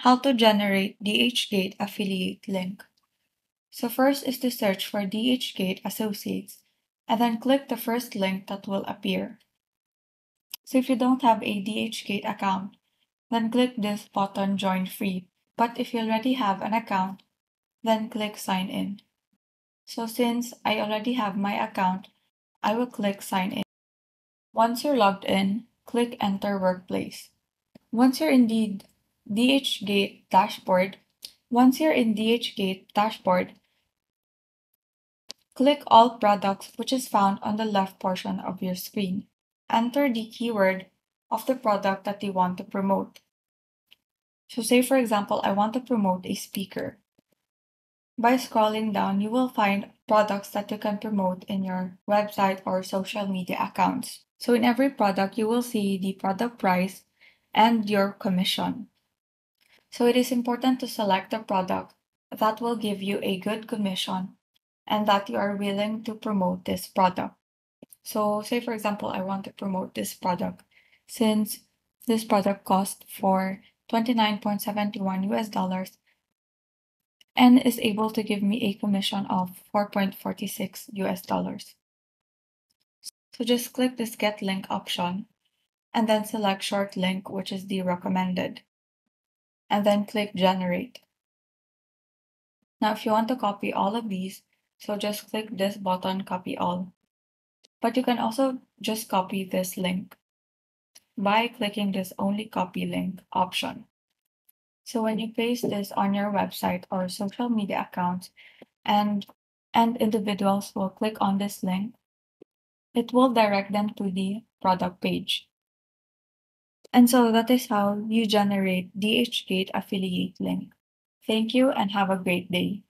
How to generate DHgate affiliate link. So first is to search for DHgate Associates and then click the first link that will appear. So if you don't have a DHgate account, then click this button join free. But if you already have an account, then click sign in. So since I already have my account, I will click sign in. Once you're logged in, click enter workplace. Once you're in the DHgate dashboard, once you're in DHgate dashboard, click all products which is found on the left portion of your screen. Enter the keyword of the product that you want to promote. So say for example, I want to promote a speaker. By scrolling down, you will find products that you can promote in your website or social media accounts. So in every product, you will see the product price and your commission. So it is important to select a product that will give you a good commission and that you are willing to promote this product. So say for example, I want to promote this product since this product cost for 29.71 US dollars and is able to give me a commission of 4.46 US dollars. So just click this get link option and then select short link, which is the recommended, and then click generate. Now, if you want to copy all of these, so just click this button, copy all. But you can also just copy this link by clicking this only copy link option. So when you paste this on your website or social media account and and individuals will click on this link, it will direct them to the product page. And so that is how you generate DHgate affiliate link. Thank you and have a great day.